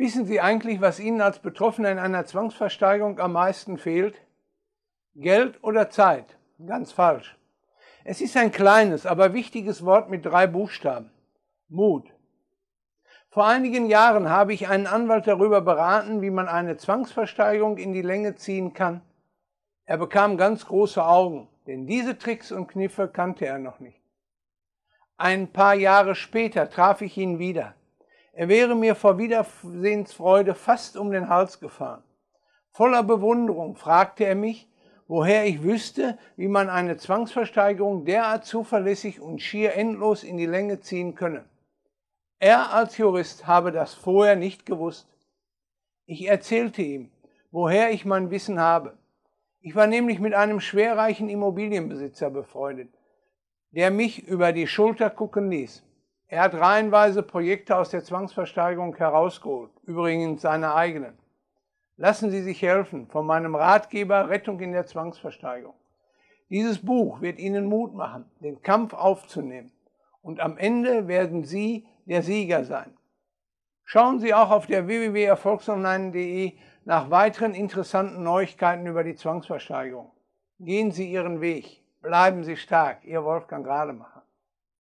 Wissen Sie eigentlich, was Ihnen als Betroffener in einer Zwangsversteigerung am meisten fehlt? Geld oder Zeit? Ganz falsch. Es ist ein kleines, aber wichtiges Wort mit drei Buchstaben. Mut. Vor einigen Jahren habe ich einen Anwalt darüber beraten, wie man eine Zwangsversteigerung in die Länge ziehen kann. Er bekam ganz große Augen, denn diese Tricks und Kniffe kannte er noch nicht. Ein paar Jahre später traf ich ihn wieder. Er wäre mir vor Wiedersehensfreude fast um den Hals gefahren. Voller Bewunderung fragte er mich, woher ich wüsste, wie man eine Zwangsversteigerung derart zuverlässig und schier endlos in die Länge ziehen könne. Er als Jurist habe das vorher nicht gewusst. Ich erzählte ihm, woher ich mein Wissen habe. Ich war nämlich mit einem schwerreichen Immobilienbesitzer befreundet, der mich über die Schulter gucken ließ. Er hat reihenweise Projekte aus der Zwangsversteigerung herausgeholt, übrigens seine eigenen. Lassen Sie sich helfen von meinem Ratgeber Rettung in der Zwangsversteigerung. Dieses Buch wird Ihnen Mut machen, den Kampf aufzunehmen. Und am Ende werden Sie der Sieger sein. Schauen Sie auch auf der www.erfolgsonline.de nach weiteren interessanten Neuigkeiten über die Zwangsversteigerung. Gehen Sie Ihren Weg. Bleiben Sie stark. Ihr Wolfgang Rademacher.